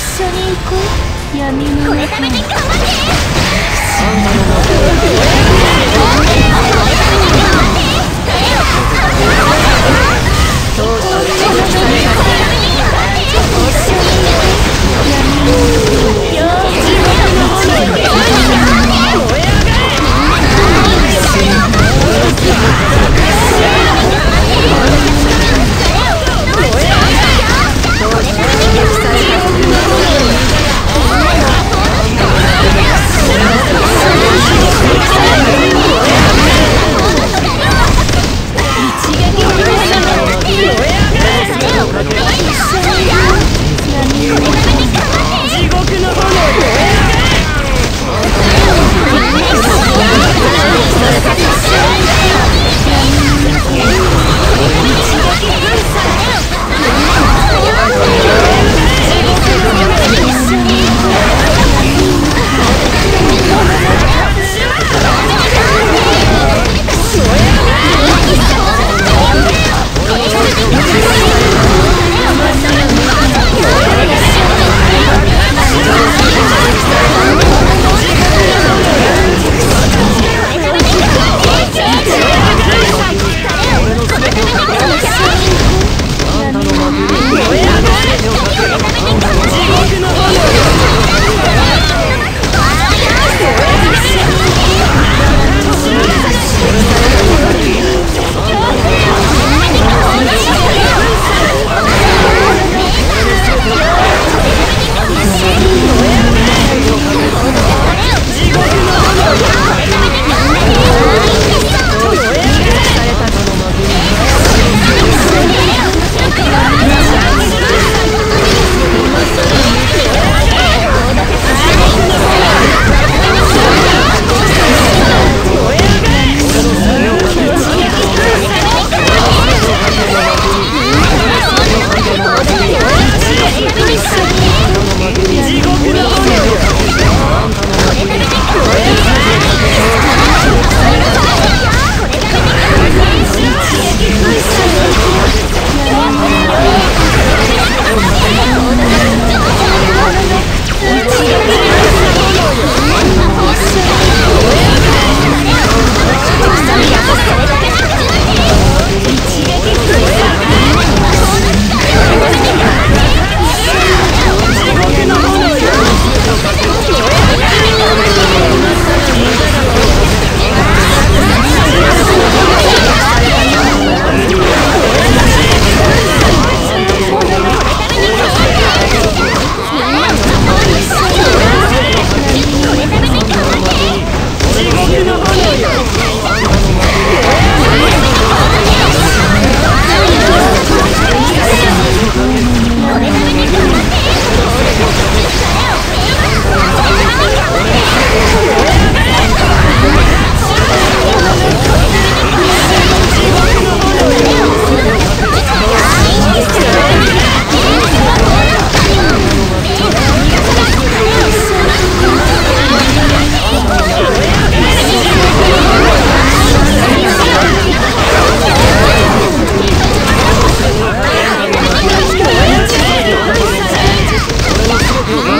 緒に行こう。闇のこれ食べて頑張って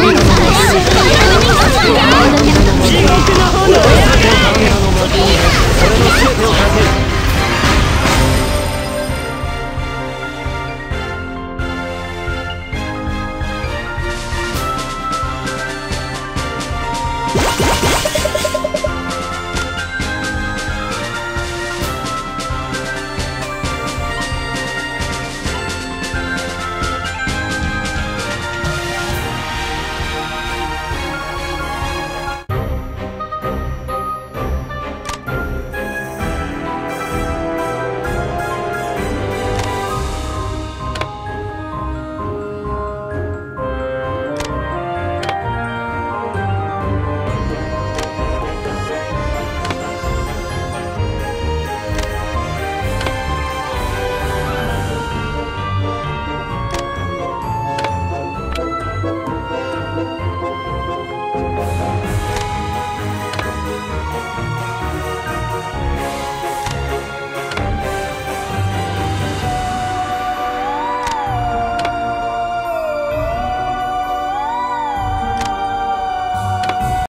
Oh, my God.